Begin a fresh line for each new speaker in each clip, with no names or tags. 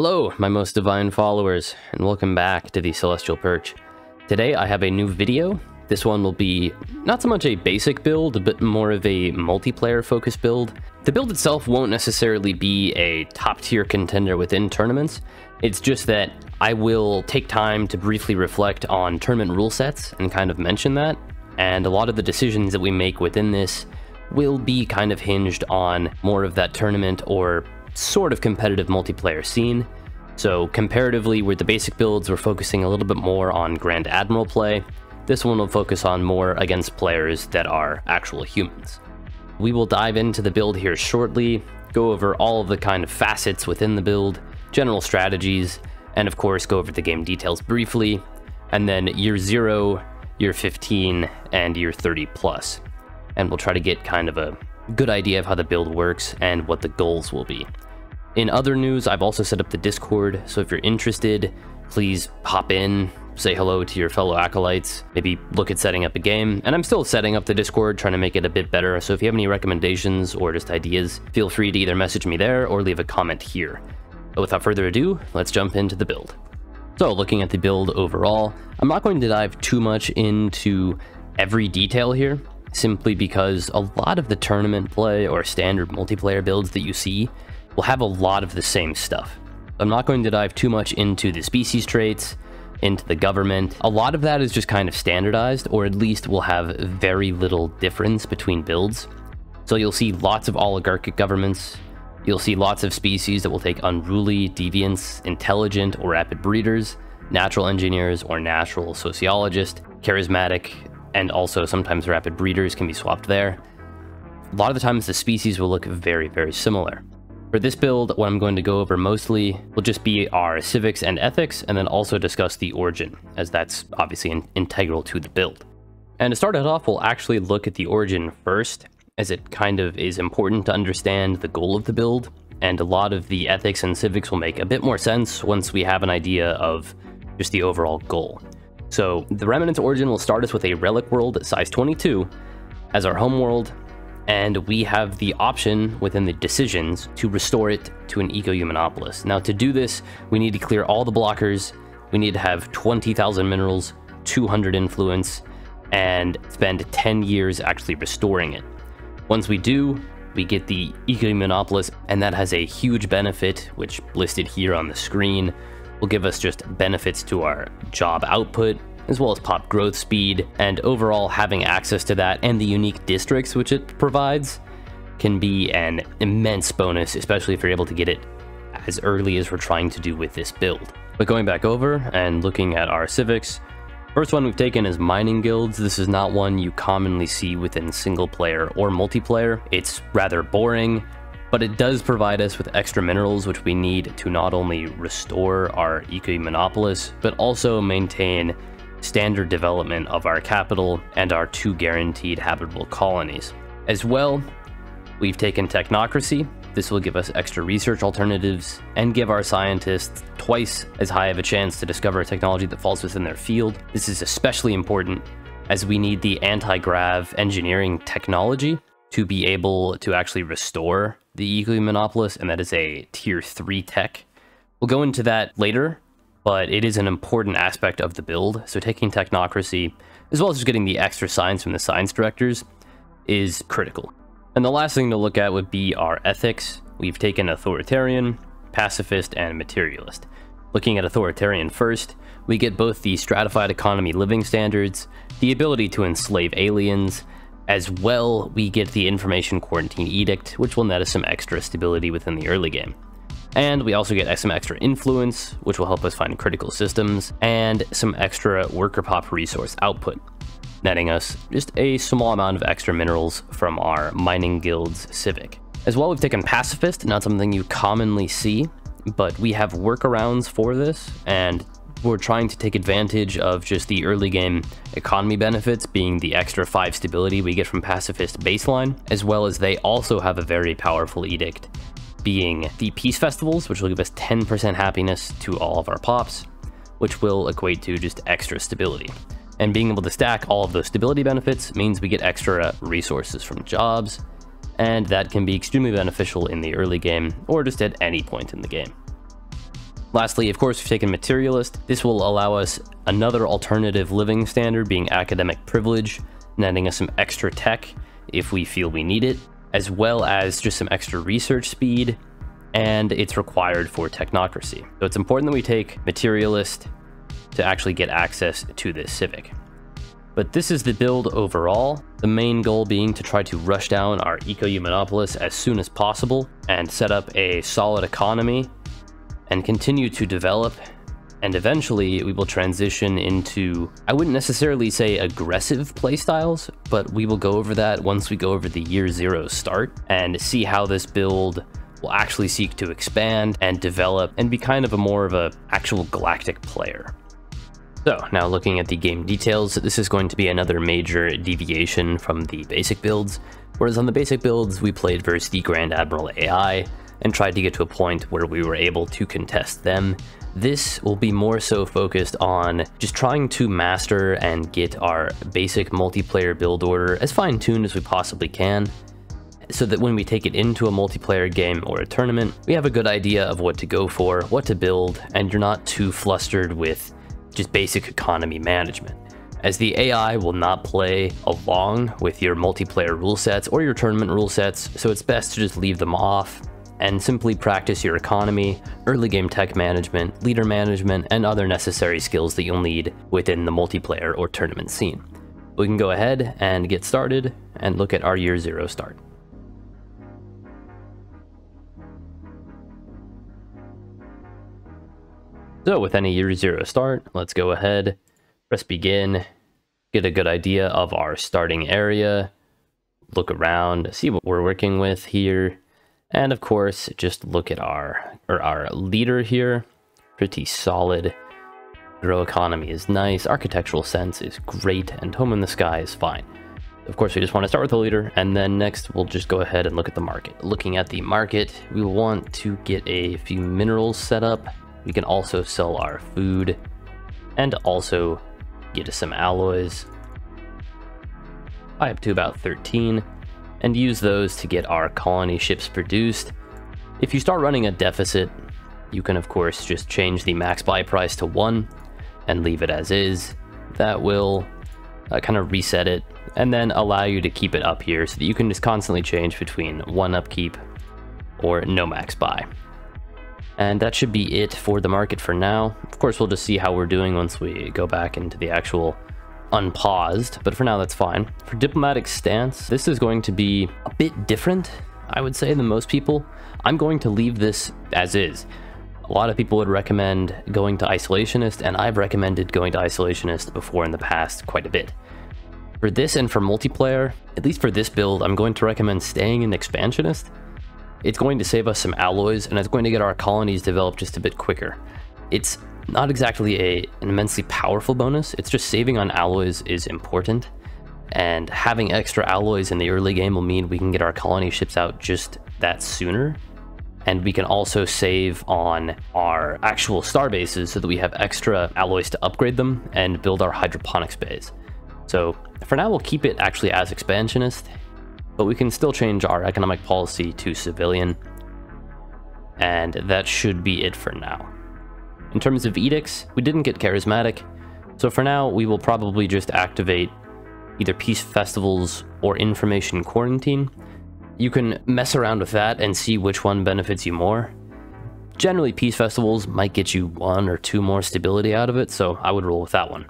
Hello, my most divine followers, and welcome back to the Celestial Perch. Today I have a new video. This one will be not so much a basic build, but more of a multiplayer focused build. The build itself won't necessarily be a top tier contender within tournaments. It's just that I will take time to briefly reflect on tournament rule sets and kind of mention that. And a lot of the decisions that we make within this will be kind of hinged on more of that tournament or sort of competitive multiplayer scene. So comparatively, with the basic builds, we're focusing a little bit more on Grand Admiral play. This one will focus on more against players that are actual humans. We will dive into the build here shortly, go over all of the kind of facets within the build, general strategies, and of course go over the game details briefly, and then year 0, year 15, and year 30 plus. And we'll try to get kind of a good idea of how the build works and what the goals will be. In other news, I've also set up the Discord, so if you're interested, please hop in, say hello to your fellow acolytes, maybe look at setting up a game. And I'm still setting up the Discord, trying to make it a bit better, so if you have any recommendations or just ideas, feel free to either message me there or leave a comment here. But without further ado, let's jump into the build. So looking at the build overall, I'm not going to dive too much into every detail here, simply because a lot of the tournament play or standard multiplayer builds that you see will have a lot of the same stuff. I'm not going to dive too much into the species traits, into the government. A lot of that is just kind of standardized, or at least will have very little difference between builds. So you'll see lots of oligarchic governments. You'll see lots of species that will take unruly, deviants, intelligent, or rapid breeders, natural engineers, or natural sociologists, charismatic, and also sometimes rapid breeders can be swapped there. A lot of the times the species will look very, very similar. For this build, what I'm going to go over mostly will just be our civics and ethics, and then also discuss the origin, as that's obviously in integral to the build. And to start it off, we'll actually look at the origin first, as it kind of is important to understand the goal of the build, and a lot of the ethics and civics will make a bit more sense once we have an idea of just the overall goal. So the Remnant's origin will start us with a relic world size 22 as our home world, and we have the option within the decisions to restore it to an ecumenopolis. Now to do this, we need to clear all the blockers, we need to have 20,000 minerals, 200 influence, and spend 10 years actually restoring it. Once we do, we get the ecumenopolis, and that has a huge benefit, which listed here on the screen, will give us just benefits to our job output, as well as pop growth speed, and overall having access to that and the unique districts which it provides can be an immense bonus, especially if you're able to get it as early as we're trying to do with this build. But going back over and looking at our civics, first one we've taken is mining guilds. This is not one you commonly see within single player or multiplayer. It's rather boring, but it does provide us with extra minerals which we need to not only restore our ecumenopolis, but also maintain standard development of our capital, and our two guaranteed habitable colonies. As well, we've taken technocracy. This will give us extra research alternatives and give our scientists twice as high of a chance to discover a technology that falls within their field. This is especially important as we need the anti-grav engineering technology to be able to actually restore the Ecumenopolis, and that is a tier 3 tech. We'll go into that later but it is an important aspect of the build. So taking technocracy, as well as just getting the extra science from the science directors, is critical. And the last thing to look at would be our ethics. We've taken authoritarian, pacifist, and materialist. Looking at authoritarian first, we get both the stratified economy living standards, the ability to enslave aliens, as well we get the information quarantine edict, which will net us some extra stability within the early game. And we also get some extra influence, which will help us find critical systems, and some extra worker pop resource output, netting us just a small amount of extra minerals from our mining guild's civic. As well, we've taken pacifist, not something you commonly see, but we have workarounds for this, and we're trying to take advantage of just the early game economy benefits being the extra 5 stability we get from pacifist baseline, as well as they also have a very powerful edict being the peace festivals, which will give us 10% happiness to all of our pops, which will equate to just extra stability. And being able to stack all of those stability benefits means we get extra resources from jobs, and that can be extremely beneficial in the early game or just at any point in the game. Lastly, of course, we've taken Materialist. This will allow us another alternative living standard being academic privilege, netting us some extra tech if we feel we need it, as well as just some extra research speed, and it's required for technocracy. So it's important that we take Materialist to actually get access to this civic. But this is the build overall, the main goal being to try to rush down our eco monopolists as soon as possible and set up a solid economy and continue to develop and eventually we will transition into, I wouldn't necessarily say aggressive playstyles, but we will go over that once we go over the year zero start and see how this build will actually seek to expand and develop and be kind of a more of a actual galactic player. So now looking at the game details, this is going to be another major deviation from the basic builds. Whereas on the basic builds, we played versus the Grand Admiral AI and tried to get to a point where we were able to contest them. This will be more so focused on just trying to master and get our basic multiplayer build order as fine-tuned as we possibly can, so that when we take it into a multiplayer game or a tournament, we have a good idea of what to go for, what to build, and you're not too flustered with just basic economy management. As the AI will not play along with your multiplayer rule sets or your tournament rule sets, so it's best to just leave them off and simply practice your economy, early game tech management, leader management, and other necessary skills that you'll need within the multiplayer or tournament scene. We can go ahead and get started and look at our year zero start. So with any year zero start, let's go ahead, press begin, get a good idea of our starting area, look around, see what we're working with here, and of course, just look at our, or our leader here, pretty solid. Grow economy is nice, architectural sense is great, and home in the sky is fine. Of course, we just want to start with the leader, and then next we'll just go ahead and look at the market. Looking at the market, we want to get a few minerals set up, we can also sell our food and also get some alloys. I up to about 13 and use those to get our colony ships produced. If you start running a deficit, you can of course just change the max buy price to 1 and leave it as is. That will uh, kind of reset it and then allow you to keep it up here so that you can just constantly change between 1 upkeep or no max buy. And that should be it for the market for now. Of course, we'll just see how we're doing once we go back into the actual unpaused, but for now that's fine. For diplomatic stance, this is going to be a bit different, I would say, than most people. I'm going to leave this as is. A lot of people would recommend going to isolationist, and I've recommended going to isolationist before in the past quite a bit. For this and for multiplayer, at least for this build, I'm going to recommend staying in expansionist it's going to save us some alloys and it's going to get our colonies developed just a bit quicker. It's not exactly a, an immensely powerful bonus, it's just saving on alloys is important. And having extra alloys in the early game will mean we can get our colony ships out just that sooner. And we can also save on our actual star bases so that we have extra alloys to upgrade them and build our hydroponics bays. So for now, we'll keep it actually as expansionist but we can still change our economic policy to civilian. And that should be it for now. In terms of edicts, we didn't get charismatic, so for now we will probably just activate either peace festivals or information quarantine. You can mess around with that and see which one benefits you more. Generally, peace festivals might get you one or two more stability out of it, so I would roll with that one.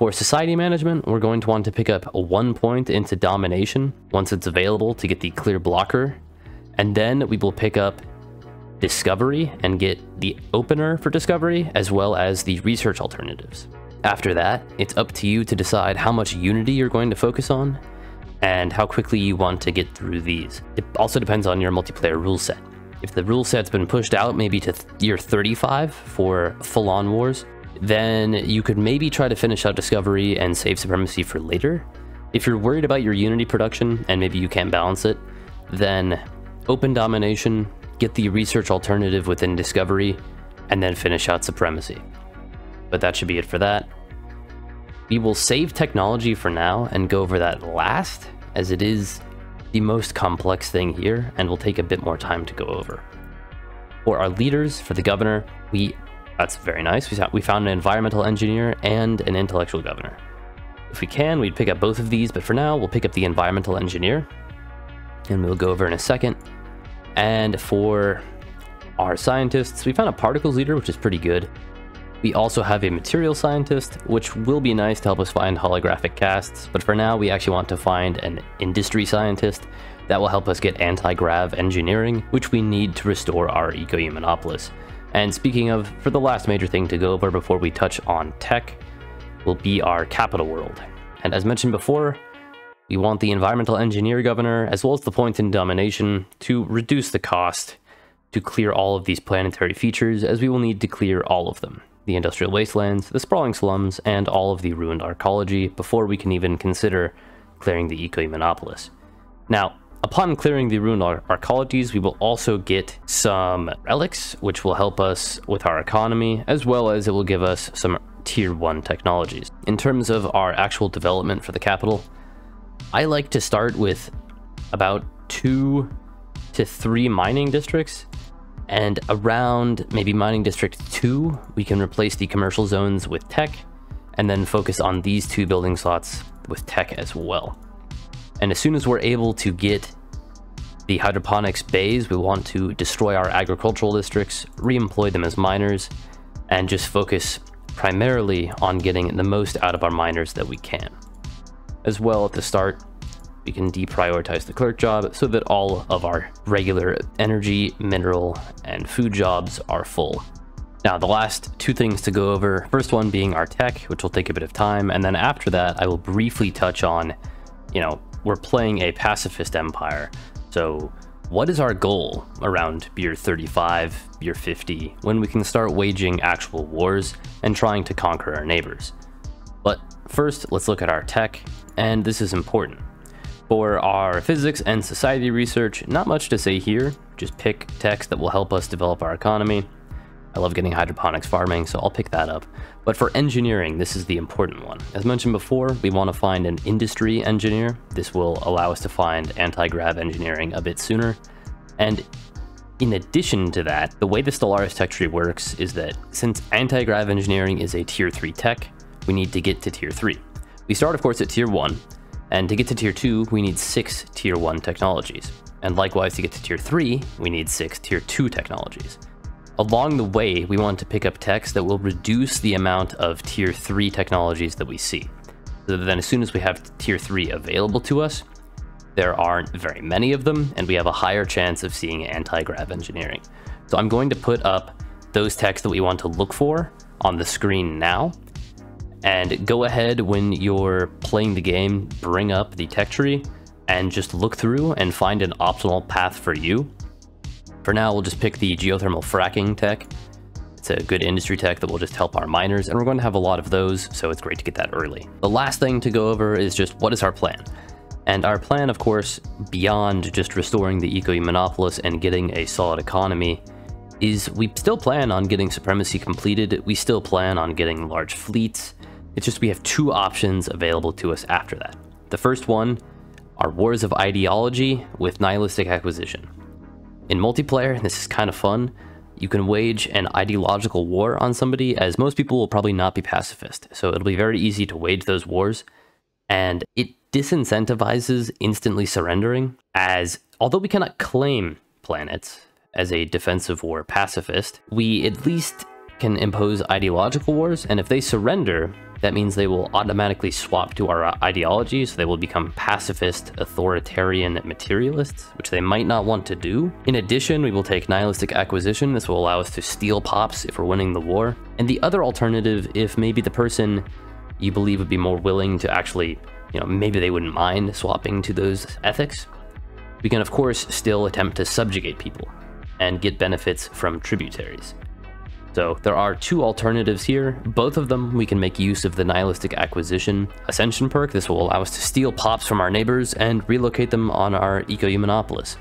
For society management, we're going to want to pick up one point into domination once it's available to get the clear blocker. And then we will pick up discovery and get the opener for discovery as well as the research alternatives. After that, it's up to you to decide how much unity you're going to focus on and how quickly you want to get through these. It also depends on your multiplayer rule set. If the rule set's been pushed out maybe to th year 35 for full-on wars, then you could maybe try to finish out Discovery and save Supremacy for later. If you're worried about your Unity production and maybe you can't balance it, then open Domination, get the research alternative within Discovery, and then finish out Supremacy. But that should be it for that. We will save technology for now and go over that last, as it is the most complex thing here and will take a bit more time to go over. For our leaders, for the governor, we that's very nice. We found an environmental engineer and an intellectual governor. If we can, we'd pick up both of these, but for now, we'll pick up the environmental engineer, and we'll go over in a second. And for our scientists, we found a particles leader, which is pretty good. We also have a material scientist, which will be nice to help us find holographic casts, but for now we actually want to find an industry scientist that will help us get anti-grav engineering, which we need to restore our Ecumenopolis. And speaking of, for the last major thing to go over before we touch on tech, will be our capital world. And as mentioned before, we want the environmental engineer governor, as well as the point in domination, to reduce the cost to clear all of these planetary features, as we will need to clear all of them the industrial wastelands, the sprawling slums, and all of the ruined arcology before we can even consider clearing the Ecumenopolis. Now, upon clearing the ruined ar arcologies, we will also get some relics, which will help us with our economy, as well as it will give us some tier 1 technologies. In terms of our actual development for the capital, I like to start with about two to three mining districts and around maybe mining district 2, we can replace the commercial zones with tech, and then focus on these two building slots with tech as well. And as soon as we're able to get the hydroponics bays, we want to destroy our agricultural districts, re-employ them as miners, and just focus primarily on getting the most out of our miners that we can. As well at the start, we can deprioritize the clerk job so that all of our regular energy, mineral, and food jobs are full. Now, the last two things to go over, first one being our tech, which will take a bit of time, and then after that, I will briefly touch on, you know, we're playing a pacifist empire, so what is our goal around year 35, year 50, when we can start waging actual wars and trying to conquer our neighbors? But first, let's look at our tech, and this is important. For our physics and society research, not much to say here, just pick techs that will help us develop our economy. I love getting hydroponics farming, so I'll pick that up. But for engineering, this is the important one. As mentioned before, we want to find an industry engineer. This will allow us to find anti-grav engineering a bit sooner. And in addition to that, the way the Stellaris tech tree works is that since anti-grav engineering is a tier 3 tech, we need to get to tier 3. We start, of course, at tier 1, and to get to tier 2, we need 6 tier 1 technologies. And likewise, to get to tier 3, we need 6 tier 2 technologies. Along the way, we want to pick up techs that will reduce the amount of tier 3 technologies that we see. So then as soon as we have tier 3 available to us, there aren't very many of them, and we have a higher chance of seeing anti-grav engineering. So I'm going to put up those techs that we want to look for on the screen now, and go ahead when you're playing the game, bring up the tech tree and just look through and find an optimal path for you. For now, we'll just pick the geothermal fracking tech. It's a good industry tech that will just help our miners, and we're going to have a lot of those, so it's great to get that early. The last thing to go over is just what is our plan? And our plan, of course, beyond just restoring the Ecumenopolis and getting a solid economy, is we still plan on getting supremacy completed, we still plan on getting large fleets, it's just we have two options available to us after that. The first one are wars of ideology with nihilistic acquisition. In multiplayer, this is kind of fun, you can wage an ideological war on somebody as most people will probably not be pacifist. So it'll be very easy to wage those wars and it disincentivizes instantly surrendering as although we cannot claim planets as a defensive war pacifist, we at least can impose ideological wars and if they surrender, that means they will automatically swap to our uh, ideology, so they will become pacifist, authoritarian materialists, which they might not want to do. In addition, we will take nihilistic acquisition. This will allow us to steal pops if we're winning the war. And the other alternative, if maybe the person you believe would be more willing to actually, you know, maybe they wouldn't mind swapping to those ethics, we can of course still attempt to subjugate people and get benefits from tributaries. So there are two alternatives here. Both of them we can make use of the Nihilistic Acquisition Ascension perk. This will allow us to steal pops from our neighbors and relocate them on our Ecumenopolis.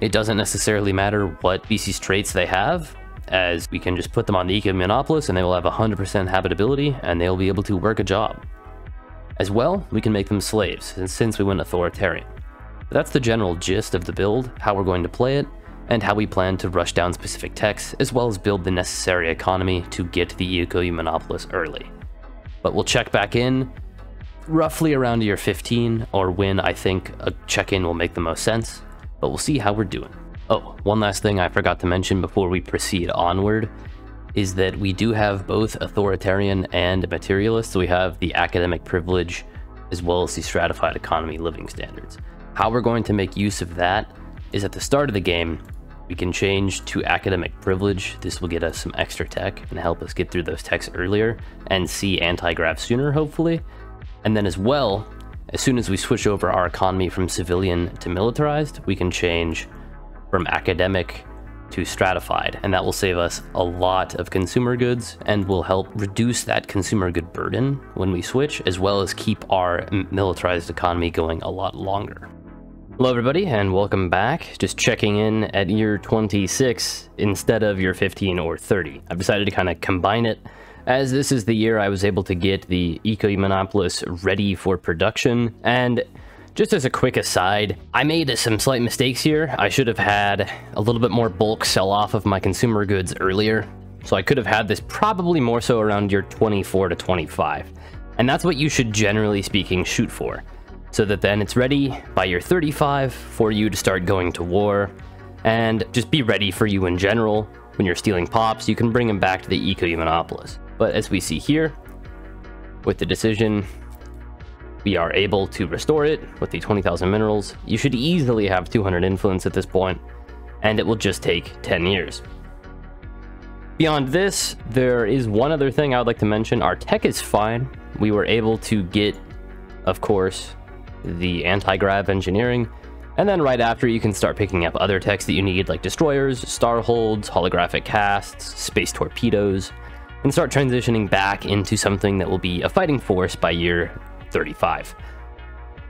It doesn't necessarily matter what species traits they have, as we can just put them on the Ecumenopolis and they will have 100% habitability and they'll be able to work a job. As well, we can make them slaves, and since we went authoritarian. But that's the general gist of the build, how we're going to play it, and how we plan to rush down specific techs, as well as build the necessary economy to get the Eco Monopolis early. But we'll check back in roughly around year 15, or when I think a check-in will make the most sense, but we'll see how we're doing. Oh, one last thing I forgot to mention before we proceed onward is that we do have both authoritarian and materialist. So we have the academic privilege as well as the stratified economy living standards. How we're going to make use of that is at the start of the game, we can change to academic privilege. This will get us some extra tech and help us get through those techs earlier and see anti-grav sooner, hopefully. And then as well, as soon as we switch over our economy from civilian to militarized, we can change from academic to stratified, and that will save us a lot of consumer goods and will help reduce that consumer good burden when we switch, as well as keep our militarized economy going a lot longer. Hello everybody and welcome back. Just checking in at year 26 instead of year 15 or 30. I've decided to kind of combine it as this is the year I was able to get the Ecumenopolis ready for production and just as a quick aside, I made some slight mistakes here. I should have had a little bit more bulk sell off of my consumer goods earlier. So I could have had this probably more so around year 24 to 25. And that's what you should generally speaking shoot for. So that then it's ready by year 35 for you to start going to war. And just be ready for you in general. When you're stealing pops, you can bring them back to the Eco. But as we see here, with the decision we are able to restore it with the 20,000 minerals. You should easily have 200 influence at this point, and it will just take 10 years. Beyond this, there is one other thing I would like to mention. Our tech is fine. We were able to get, of course, the anti-grav engineering, and then right after you can start picking up other techs that you need like destroyers, starholds, holographic casts, space torpedoes, and start transitioning back into something that will be a fighting force by year 35.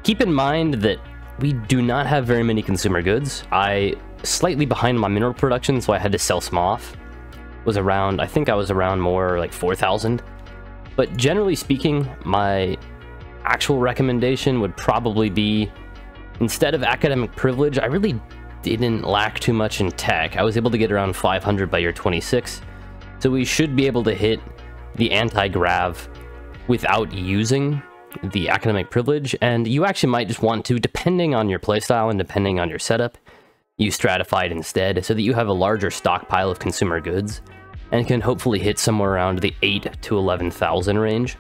Keep in mind that we do not have very many consumer goods. I slightly behind my mineral production, so I had to sell some off. Was around, I think I was around more like 4,000. But generally speaking, my actual recommendation would probably be instead of academic privilege, I really didn't lack too much in tech. I was able to get around 500 by year 26. So we should be able to hit the anti-grav without using the academic privilege, and you actually might just want to, depending on your playstyle and depending on your setup, use stratified instead so that you have a larger stockpile of consumer goods and can hopefully hit somewhere around the 8 to 11,000 range.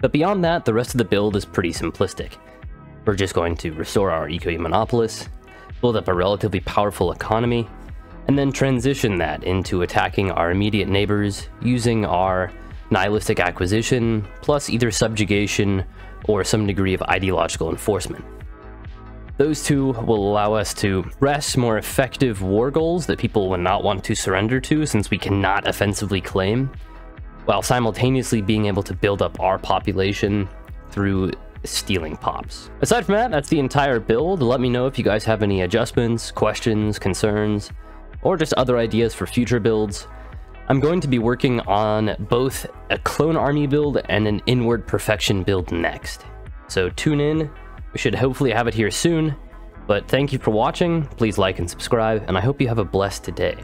But beyond that, the rest of the build is pretty simplistic. We're just going to restore our Ecumenopolis, build up a relatively powerful economy, and then transition that into attacking our immediate neighbors using our nihilistic acquisition, plus either subjugation or some degree of ideological enforcement. Those two will allow us to press more effective war goals that people will not want to surrender to since we cannot offensively claim, while simultaneously being able to build up our population through stealing pops. Aside from that, that's the entire build. Let me know if you guys have any adjustments, questions, concerns, or just other ideas for future builds. I'm going to be working on both a clone army build and an inward perfection build next. So tune in, we should hopefully have it here soon, but thank you for watching, please like and subscribe, and I hope you have a blessed day.